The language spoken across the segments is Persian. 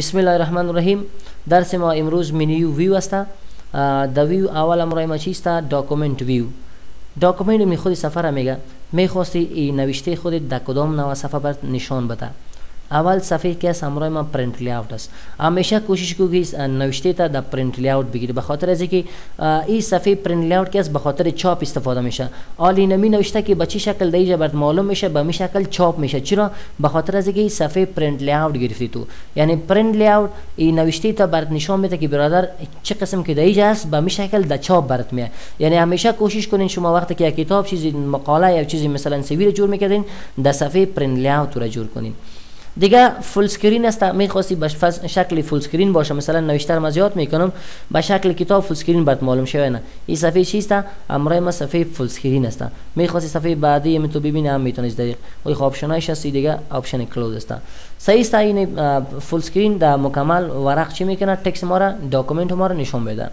بسم الله الرحمن الرحیم درس ما امروز menu view است. د ویو اول امرای ما چیست؟ document view document می خود سفر میگه. میخواستی نوشته خود در کدام نوع صفحه بر نشان بده اول صفحه که از همراه ما print layout است همیشه کوشش کو که نوشته تا در print layout بگیری به خاطر از اینکه این صفحه print layout که از به خاطر چاپ استفاده میشه آلی نمی نوشته که به چه شکل دیجا برات معلوم میشه به می شکل چاپ میشه چرا به خاطر از اینکه این صفحه print layout گرفتی تو یعنی print layout این نوشته تا برات نشان میده که برادر چه قسم که دیجا است به می شکل در چاپ برات میاد یعنی همیشه کوشش کنین شما وقتی که کتاب چیزی مقاله یا چیزی مثلا سویر جور میکردین در صفحه print layout رو جور کنین دیگه full screen است. می‌خواستی به شکل full screen باشه. مثلا نوشتر ما زیاد می‌کنم به شکل کتاب full screen برات معلوم شوه نه. این صفحه چیست؟ امرای ما صفحه full screen است. می‌خواستی صفحه بعدی می تو ببینی هم می‌تونید دقیق. خب option هایش هست دیگه option close است. صحیح است این full screen در مکمل ورق چی می‌کنه؟ تکس ما را document ما را نشون بده.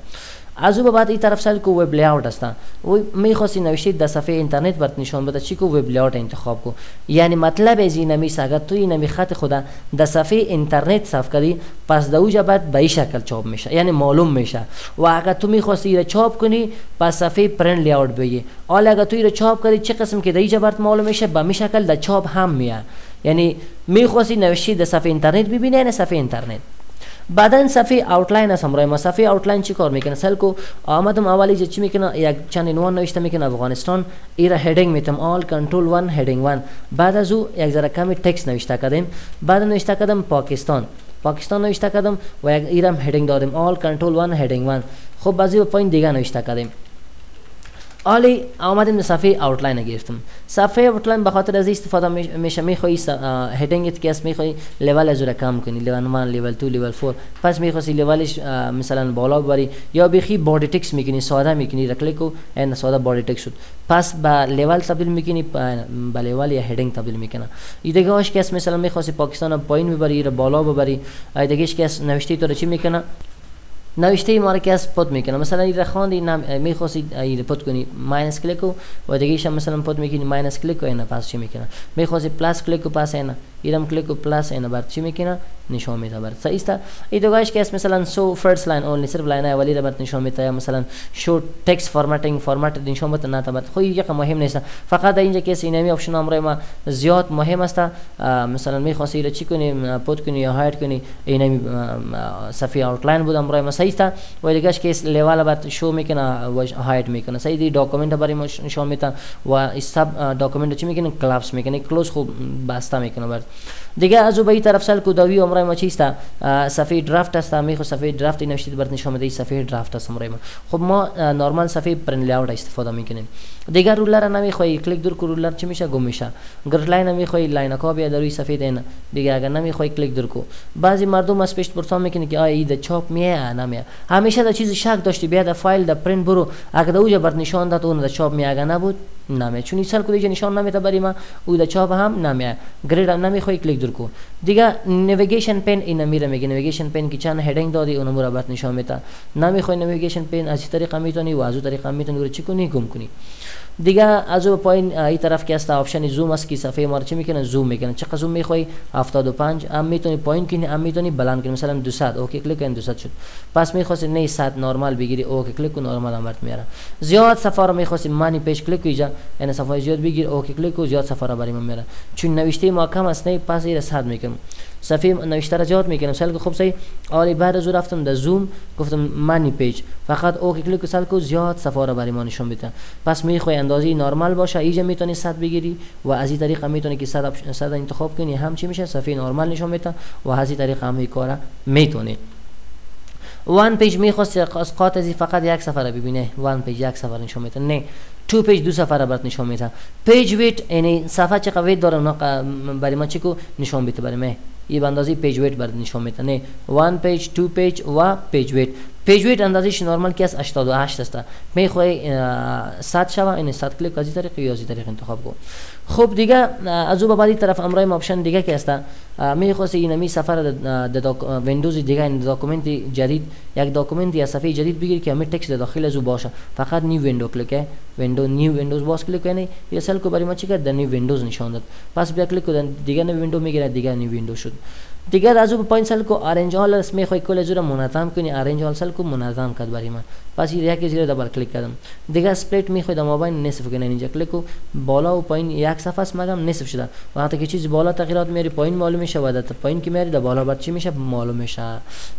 از او به بعد این طرف سیل کو web layout است. و میخواستی نوشته‌ته در صفحه اینترنت برات نشان بده چی کو web layout انتخاب کو. یعنی مطلب از این نمی اگر تو این نمی خط خدا در صفحه اینترنت چاپ کردی پس در اوجا بعد به این شکل چاپ میشه. یعنی معلوم میشه. و اگر تو میخواستی را چاپ کنی پس صفحه print layout بگی. حالا اگر تو را چاپ کردی چه قسم که در اینجا برات معلوم میشه به می شکل در چاپ هم میاد. یعنی میخواستی نوشته‌ته در صفحه اینترنت ببینی نه صفحه اینترنت بعدا صفحه outline است. همراه ما صفحه outline چی کار میکنه؟ سیل کو آمدم اولی چی میکنه؟ یک چند عنوان نوشته میکنه. افغانستان ایرا heading میتم. Alt Control one heading one بعد از او یک ذره کمی تکس نوشته کردیم. بعد نوشته کردم پاکستان. پاکستان نوشته کردم و یک ایرم heading دادیم. Alt Control one heading one خب بعضی point دیگه نوشته کردیم حالی آمدیم صفحه outline گرفتم صفحه outline به خاطر از استفاده میشه. می‌خوای heading که است می‌خوای لول از کم کنی. لول 1 لول 2 لول 4 پس می‌خواستی لولش مثلا بالا ببری یا بخی body text می‌کنی ساده می‌کنی کلیک و این ساده body text شد. پس به لول تبدیل می‌کنی به لول یا heading تبدیل می‌کنه. هاش که است مثلا می‌خواستی پاکستان پایین ببری یا بالا ببری. ای دیگه که است نوشته تو چی می‌کنه؟ نوشته ما را که از پد می‌کنه. مثلا این خواندی نم می‌خواستید این پد کنی ماینس کلیک و دیگه شم مثلا پد می‌کنی ماینس کلیک اینا پس چی می‌کنه؟ می‌خواستی پلاس کلیک و پس اینا ایرم کلیک و پلاس اینا بر چی می‌کنه؟ نشون میده. بر صحیح است این دوگاش که مثلا سو فرست لاین اونلی صرف لاین اولی را برات نشون میده یا مثلا شورت تکست فرمتینگ فرمت نشون میده نه تا خو یک مهم نیست. فقط اینجا که سینمی آپشن امر ما زیاد مهم است. مثلا می‌خواستی را چی کنی؟ پد کنی یا هاید کنی؟ اینمی صفحه آوتلاین بود امر ما सही था वही गश case level बात show में केना हाइट में केना सही थी डॉक्यूमेंट बारे में शो में था वह सब डॉक्यूमेंट अच्छी में केना क्लाप्स में केना क्लोज खूब बास्ता में केना बार دیگه از به طرف سال کودوی عمره ما چیست صفحه درافت است. می خو صفحه درافت نوشتید برات نشون میده صفحه درافت است عمره ما. خب ما نورمال صفحه print layout استفاده میکنیم. دیگه ruler نمی خو کلیک دور کو ruler چی میشه؟ گم میشه. gridline نمی خو line ها بیا در روی صفحه دین. دیگه اگر نمی خو کلیک دور کو. بعضی مردم از پیش پرسان میکنه که آیا اید چاپ میه؟ نه نمیه همیشه در چیز شک داشتی بیا در فایل در پرینت برو. اگر در اوجا برات نشان داد اون در چاپ میه نبود نمیه چون سیل کو دیگه نشان نمیده برای ما او در چاپ هم نمیه grid نمی خوای کلیک دور کو دیگه navigation pane این میره میگه navigation pane کی چند heading دادی اون برات نشان میده. نمی‌خوای navigation pane از این طریقه می‌تونی و از اون طریقه می‌تونی چی کنی؟ گم کنی. دیگه از او پایین این طرف که است option zoom است که صفحه ما چی می‌کنه زوم می‌کنه. چقدر زوم می‌خوای؟ 75 هم می‌تونی پایین کنی هم می‌تونی بلند کنی. مثلا 200 OK click کن 200 شد. پس می‌خواستی نه 100 نرمال بگیری. OK click کن نرمال هم میاره زیاد صفحه رو می‌خواستی many page click کیجا یعنی صفحه زیاد بگیر OK click کو زیاد صفحه رو برای من میاره. چون نوشته ما کم است نه پس این 100 می‌کنم. صفحه نوشته را زیاد می‌کنم. سیل کو صحیح آلی بعد از رفتم در زوم گفتم many page فقط OK click سیل کو زیاد صفحه را برای ما نشون میده پس می‌خوای اندازه نرمال باشه. اینجا می‌تونی 100 بگیری و از این طریق می‌تونی که 100 100 انتخاب کنی. هم چی میشه صفحه نرمال نشون میده و از این طریق هم کارا می‌تونی. one page می‌خواست از قاط ازی فقط یک صفحه ببینه. one page یک صفحه نشون میده. نه. two page دو صفحه برات نشون میده. page width یعنی صفحه چقدر width داره برای ما چیکو نشون میده برای این به اندازه page width برات نشون میده. نه. one page two page و page width page width اندازش نرمال که از 88 است. می‌خوای 100 شوه این 100 کلیک از طریق یا از طریق انتخاب کن. خب دیگه از او به بعدی طرف امرای option دیگه که است. می‌خواستی این می صفحه د window دیگه این document جدید یک document یا صفحه جدید بگیر که همه text داخل از او باشه. فقط new window click window new windows باز کلیک کنی. یا سیل کو برای ما چیکار در new windows نشان داد. پس بیا کلیک کن. دیگه new window می‌گیره دیگه new window شد. دیگر از او پایین سیل کو arrange all است. می‌خوای کل زور منظم کنی. arrange all سیل کو منظم کرد برای من. پس یک زیر double click کردم. دیگه split می‌خوای در مابین نصف کنی. اینجا کلیک کو بالا و پایین یک صفحه است. مگم نصف شده. وقتی که چیزی بالا تغییرات میاری پایین معلوم میشه. و در پایین که میاری در بالا بعد چی میشه؟ معلوم میشه.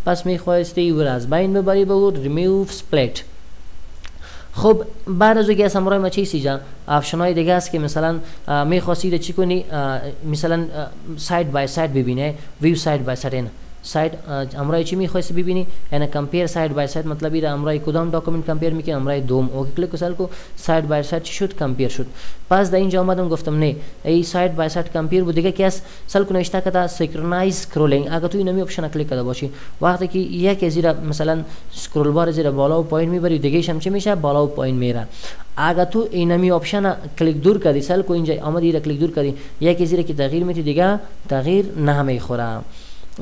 پس می‌خواستی او از بین ببری به ریموو سپلیت خب بعد از اگه سمرای ما چی سیجا؟ option های دیگه است که مثلا می‌خواستید چی کنی؟ مثلا side by side ببینه view side by side side امرای چی میخواستی ببینی؟ یعنی compare side by side مطلب ایره امرای کدام document compare میکنی؟ امرای دوم. OK کلیک کو سیل کو side by side چی شد؟ compare شد. پس در اینجا آمدم گفتم نه ای side by side compare بود. دیگه کیس سیل کو نوشته کده synchronize scrolling اگه تو اینمی option کلیک کرده باشی. وقتی که یک زیر مثلا scroll bar زیر بالا و پایین میبری دیگه هم چی میشه؟ بالا و پایین میره. اگه تو اینمی option کلیک دور کردی سیل کو اینجا آمدی را کلیک دور کردی. یک زیر که تغییر میتی دیگه تغییر نه میخوره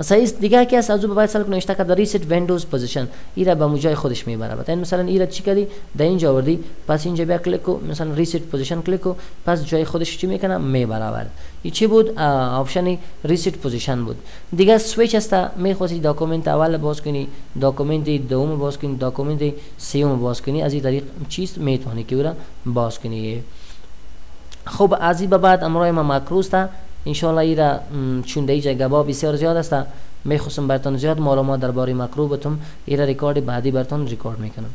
سایز دیگه که از او باید سلک نوشته کرده reset windows position. ایره به موجای خودش میبره بعد مثلا ایره چی کردی؟ در اینجا آوردی پس اینجا بیا کلیک کو مثلا reset position کلیک کو پس جای خودش چی میکنه؟ میبره بعد این چی بود؟ option reset position بود. دیگه سویچ است میخواستی document اول باز کنی document دوم باز کنی document سوم باز کنی. از این طریق چیز میتونی که را باز کنی. خب از این به بعد امروز ما macros تا انشالله ایرا چون دیجا گبا بسیار زیاد است. می‌خواستم برتون زیاد معلومات درباره مکروبتون ایرا ریکارد بعدی برتون ریکارد می‌کنم.